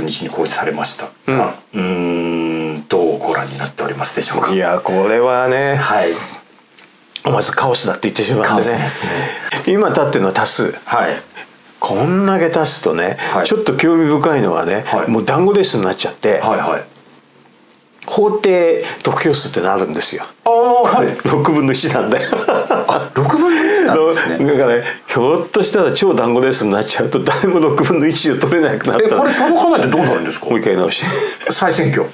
日に公示されました。が、うん、うんどうご覧になっておりますでしょうか？いやこれはねはい。まずカオスだって言ってしまってね。ね。今立ってるのは多数。はい。こんだけ足すとね、はい、ちょっと興味深いのはね、はい、もう団子レースになっちゃって、はいはい、法定得票数ってなるんですよ。ああ、はい。6分の1なんだよ。あ、6分の1なんですね。だから、ひょっとしたら超団子レースになっちゃうと誰も6分の1を取れなくなったえ、これ届かないとどうなるんですかもう一回直し。再選挙。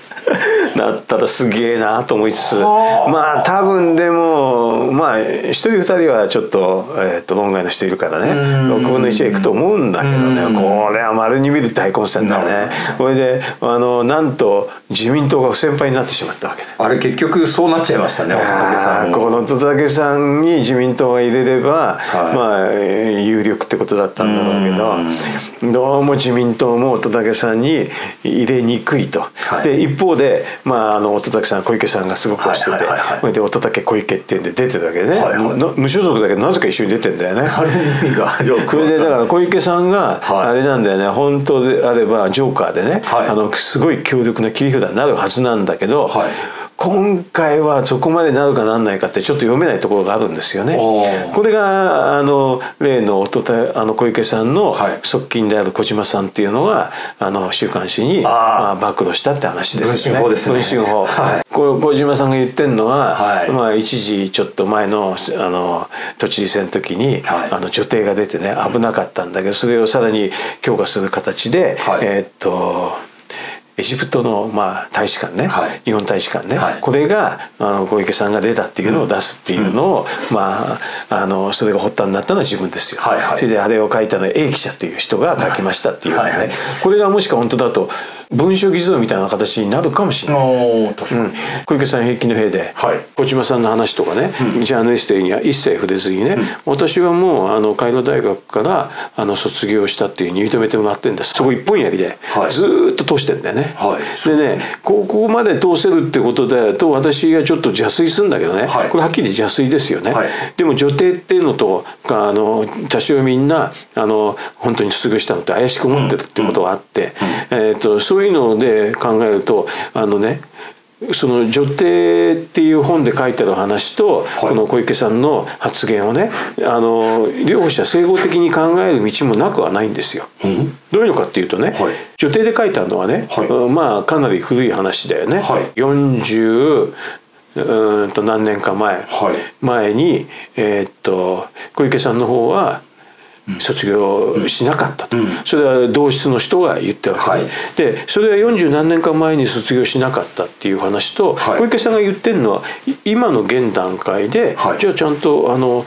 なったらすげえなと思いつつまあ多分でもまあ1人2人はちょっと,、えー、と論外の人いるからね6分の1はいくと思うんだけどねこれは丸に見る大混戦だね。これであのなんと自民党が不先輩になってしまったわけあれ結局そうなっちゃいましたね乙武さん。この乙武さんに自民党が入れれば、はい、まあ有力ってことだったんだろうけどどうも自民党も乙武さんに入れにくいと。はい、で一方で、まあ、あの乙武さん小池さんがすごく推してて、それで乙武小池っていうんで出てるわけでね、はいはい、無所属だけどなぜか一緒に出てんだよね。あれ意味が。それでだから小池さんがあれなんだよね、本当であればジョーカーでね、あのすごい強力な切り札になるはずなんだけど、今回はそこまでなるかなんないかってちょっと読めないところがあるんですよね。これがあの例のあの小池さんの側近である小島さんっていうのがあの週刊誌にまあ、暴露したって話ですよね。文春法ですね。文春法。はい、小島さんが言ってるのは、はい、まあ一時ちょっと前のあの都知事選の時に、はい、あの女帝が出てね危なかったんだけどそれをさらに強化する形で、えー、っと。エジプトの、まあ、大使館ね、はい、日本大使館ね、はい、これがあの小池さんが出たっていうのを出すっていうのを、うん、まあ、あのそれが発端になったのは自分ですよ。はいはい、それであれを書いたのは A 記者という人が書きましたっていうね、はいはい、これがもしか本当だと文書偽造みたいな形になるかもしれない。確かに、うん、小池さん平気の兵で、はい、小島さんの話とかね、うん、ジャーナリストには一切触れずにね、うん、私はもうあのカイロ大学からあの卒業したっていうに認めてもらってるんです。そこ一本やりで、はい、ずっと通してんだよね。はい、でねここまで通せるってことでと私がちょっと邪推するんだけどね、はい、これはっきり邪推ですよね。でも女帝っていうのとあの多少みんなあの本当に卒業したのって怪しく思ってるっていうことがあって、えーと、そういうので考えるとあのねその女帝っていう本で書いてある話と、この小池さんの発言をねあの両者整合的に考える道もなくはないんですよ。うん、どういうのかっていうとね、はい、女帝で書いてあるのはね、はい、まあかなり古い話だよね。はい、40うんと何年か前、前に、えー、っと小池さんの方は卒業しなかったと、うん、それは同室の人が言ったわけではい、でそれは40何年か前に卒業しなかったっていう話と、はい、小池さんが言ってるのは今の現段階で、はい、じゃあちゃんとあの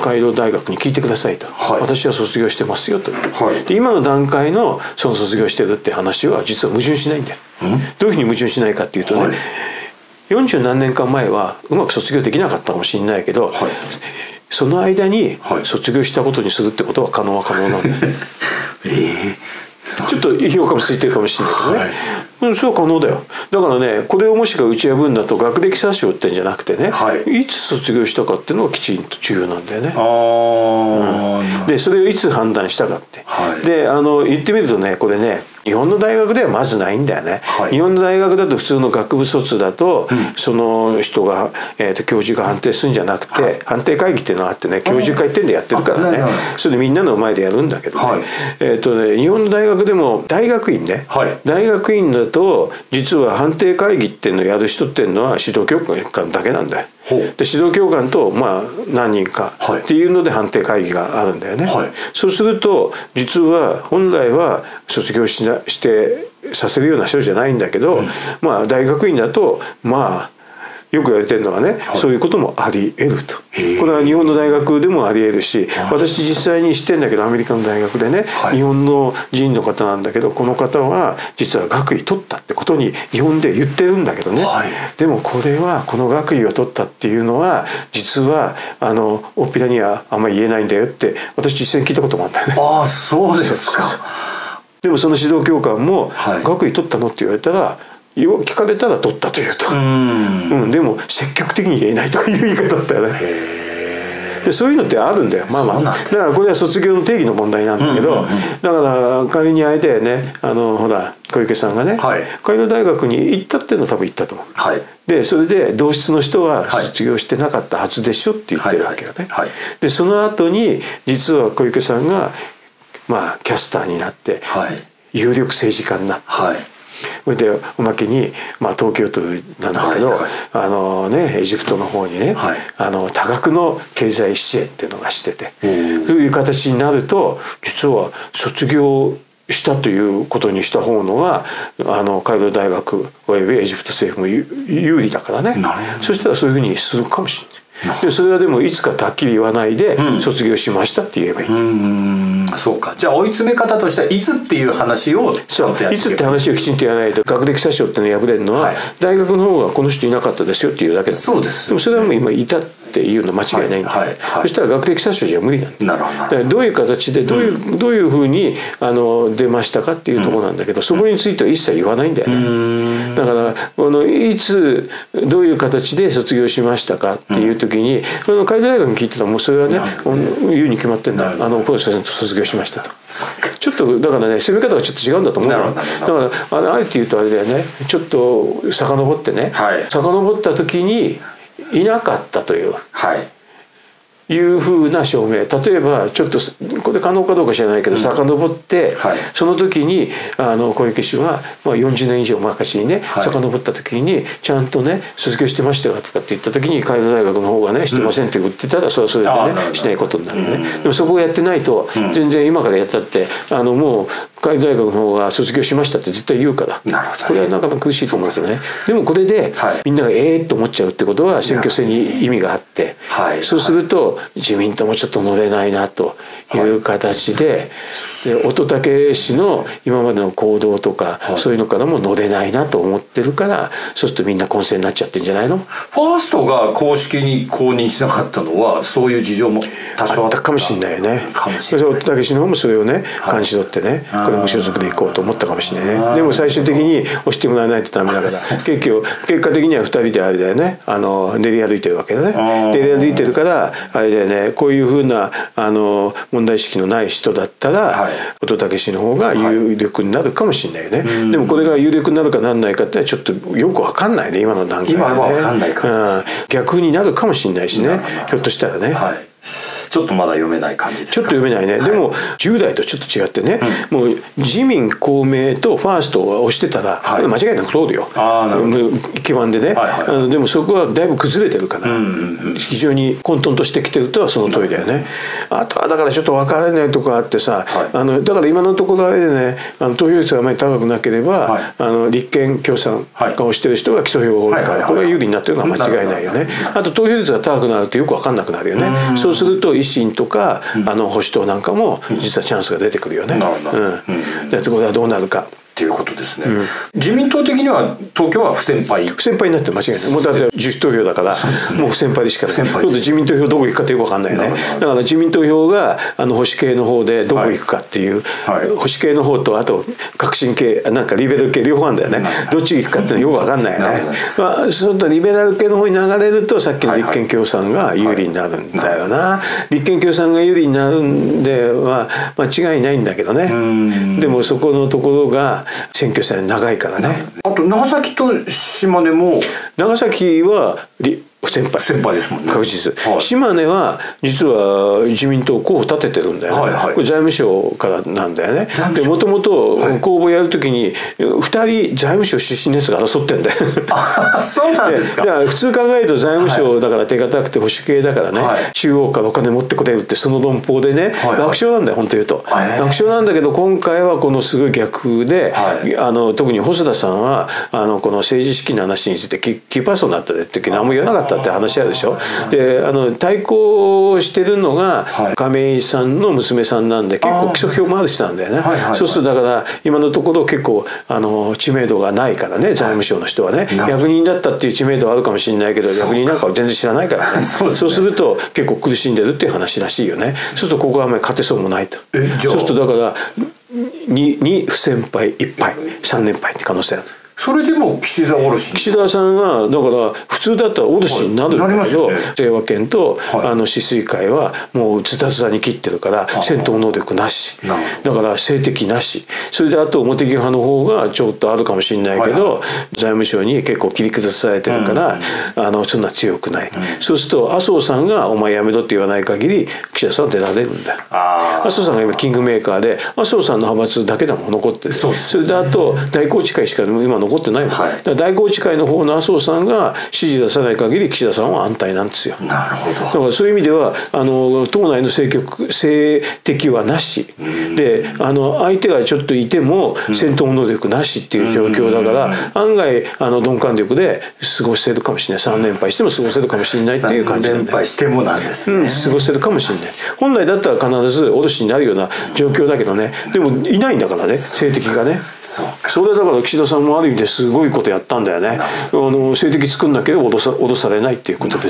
海洋大学に聞いてくださいと、はい、私は卒業してますよと、はい、で今の段階のその卒業してるって話は実は矛盾しないんだよ、どういうふうに矛盾しないかっていうとね、はい、40何年間前はうまく卒業できなかったかもしれないけど、その間に卒業したことにするってことは可能は可能なんで、えー、ちょっと評価もついてるかもしれないけどね、はい、それは可能だよ。だからねこれをもしか打ち破るんだと学歴詐称ってんじゃなくてね、はい、いつ卒業したかっていうのがきちんと重要なんだよね。うん、でそれをいつ判断したかって、はい、であの言ってみるとねこれね日本の大学ではまずないんだよね、はい、日本の大学だと普通の学部卒だと、うん、その人が、えーと、教授が判定するんじゃなくて、はい、判定会議っていうのがあってね教授会ってんでやってるからね。それでみんなの前でやるんだけどね。はい、えーとね、日本の大学でも大学院ね、大学院だと実は判定会議っていうのをやる人っていうのは指導教官だけなんだよ。で指導教官とまあ何人かっていうので判定会議があるんだよね。はい、そうすると実は本来は卒業しなしてさせるような人じゃないんだけど、うん、まあ大学院だとまあよく言われてるのはね、はい、そういうこともあり得ると。これは日本の大学でもあり得るし私実際に知ってんだけどアメリカの大学でね、はい、日本の人の方なんだけどこの方は実は学位取ったってことに日本で言ってるんだけどね、はい、でもこれはこの学位を取ったっていうのは実はあのおっぴらにはあんまり言えないんだよって私実際に聞いたこともあったよね。ああそうですか。でもその指導教官も「学位取ったの?」って言われたら聞かれたら取ったというと。うん、でも積極的に言えないという言い方だったよね。でそういうのってあるんだよ。まあまあ。だからこれは卒業の定義の問題なんだけど、だから仮にあれだよねあのほら小池さんがね、はい、海洋大学に行ったっていうのは多分行ったと思う、はい、でそれで同室の人は卒業してなかったはずでしょって言ってるわけよね、はい、でその後に実は小池さんがまあキャスターになって、有力政治家になって、それでおまけに、まあ、東京都なんだけど、はいはい、あのね、エジプトの方にね、はい、あの多額の経済支援っていうのがしててそういう形になると実は卒業したということにした方のがあのカイロ大学およびエジプト政府も有利だからね。そしたらそういうふうにするかもしれない。でそれはでもいつかはっきり言わないで卒業しましたって言えばいい、うん、そうか。じゃあ追い詰め方としてはいつっていう話をそう。いつって話をきちんと言わないと学歴詐称っていうのを破れるのは、はい、大学の方がこの人いなかったですよっていうだけだそうです。でもそれはもう今いたっていうの間違いないんだ、はい。はい。はい、そしたら学歴詐称じゃ無理なんだなるほどど。ういう形でどういう、うん、どういうふうにあの出ましたかっていうところなんだけど、うん、そこについては一切言わないんだよね、だからこのいつどういう形で卒業しましたかっていう時に、うん、の海大学に聞いてたらもうそれはね言うに決まってんだ。あのこの人卒業しましたと。ちょっとだからね攻め方がちょっと違うんだと思うだからあのあえて言うとあれだよね。ちょっと遡ってね、はい、遡った時にいなかったという。はいいうふうな証明。例えばちょっとこれ可能かどうか知らないけど、遡って、はい、その時にあの小池氏は、まあ、40年以上昔にね、はい、遡った時にちゃんとね卒業してましたよとかって言った時に海洋大学の方がねしてませんって言ってたら、それはそれでねしないことになるよね、でもそこをやってないと、全然今からやったってあのもう海洋大学の方が卒業しましたって絶対言うから。なるほど、ね、これはなかなか苦しいと思うんですよねでもこれで、みんながええと思っちゃうってことは選挙戦に意味があって、そうすると自民党もちょっと乗れないなという形で,、で乙武氏の今までの行動とか、そういうのからも乗れないなと思ってるからそうするとみんな混戦になっちゃってんじゃないの？ファーストが公式に公認しなかったのはそういう事情も多少あったかもしれないよね。かもしれない。乙武氏の方もそれをね監視取ってね、これ無所属でいこうと思ったかもしれないね。でも最終的に押してもらわないとダメだから 結局結果的には2人であれだよね。あの練り歩いてるわけだね。練り歩いてるからあれだよね。こういうふうなあの問題意識のない人だったら、はい、乙武氏の方が有力になるかもしれないよね、はい、でもこれが有力になるかなんないかってちょっとよく分かんないね今の段階で、ね、今は分かんないから、うん、逆になるかもしれないしね。ひょっとしたらね。はいちょっとまだ読めない感じですちょっと読めないね、はい、でも10代とちょっと違ってね、うん、もう自民公明とファーストを押してたら、はい、間違いなく通るよ。あなるほど。基盤でね、はいはい、あのでもそこはだいぶ崩れてるから、うんうんうん、非常に混沌としてきてるとはその通りだよね、あとはだからちょっと分からないとこあってさ、はい、あのだから今のところあれでねあの投票率があまり高くなければ、はい、あの立憲共産が押してる人が基礎票を多いから、これが有利になってるのは間違いないよね。あと投票率が高くなるとよく分かんなくなるよねそうすると維新とか、あの保守党なんかも実はチャンスが出てくるよね。うん、うん、でこれはどうなるか。っていうことですね、うん、自民党的には東京は不先輩。不先輩になって間違いない。もうだって自主投票だから、もう不先輩でしかないそう自民党票どこ行くかってよく分かんないよねだから自民党票があの保守系の方でどこ行くかっていう、はい、保守系の方とあと革新系なんかリベラル系両方あるんだよね。ど。っち行くかってよく分かんないよねまあそのリベラル系の方に流れるとさっきの立憲共産が有利になるんだよな、はいはい、立憲共産が有利になるんでは間違いないんだけどね。でもそこのところが選挙戦長いからね。あと長崎と島根も長崎は先輩。先輩ですもんね。確実、はい、島根は実は自民党候補立ててるんだよね、はいはい、これ財務省からなんだよね。でもともと公募やるときに2人財務省出身のやつが争ってんだよ。そうなんですか。普通考えると財務省だから手堅くて保守系だからね、はい、中央からお金持ってこれるってその論法でね、はいはい、楽勝なんだよ本当言うと、楽勝なんだけど今回はこのすごい逆で、はい、あの特に細田さんはあのこの政治資金の話についてキーパーソンになったでって何も言わなかったって話あるでしょ。であの対抗してるのが亀井さんの娘さんなんで結構基礎表もある人なんだよね、そうするとだから今のところ結構あの知名度がないからね財務省の人はね。役人だったっていう知名度はあるかもしれないけど役人なんかは全然知らないから ね。そうすると結構苦しんでるっていう話らしいよね。そう。するとここはあんまり勝てそうもないと。そうするとだから2不先輩1敗3連敗って可能性あるそれでも岸田卸岸田さんがだから普通だったら卸になるんだけど、はい。ね、清和県と、はい、あの止水会はもうズタズタに切ってるから戦闘能力なし。だから性的なし。それであと表木派の方がちょっとあるかもしれないけど、はい。はい、財務省に結構切り崩されてるから、うん、あのそんな強くない、うん、そうすると麻生さんが「お前やめろ」って言わない限り岸田さんは出られるんだ。麻生さんが今キングメーカーで麻生さんの派閥だけでも残ってる。そ,、それであと大宏池会しか今残ってないはい、大宏池会の方の麻生さんが支持出さない限り岸田さんは安泰なんですよ。なるほど。だからそういう意味ではあの党内の政局政敵はなし。であの相手がちょっといても戦闘能力なしっていう状況だから案外あの鈍感力で過ごせるかもしれない。3連敗しても過ごせるかもしれないっていう感じなん連敗してもなんですね、うん、過ごせるかもしれない。本来だったら必ず卸になるような状況だけどね。でもいないんだからね政敵がね。そうそれだから岸田さんもある意味ですごいことやったんだよね。あの政敵作んなければ脅さ脅されないっていうことです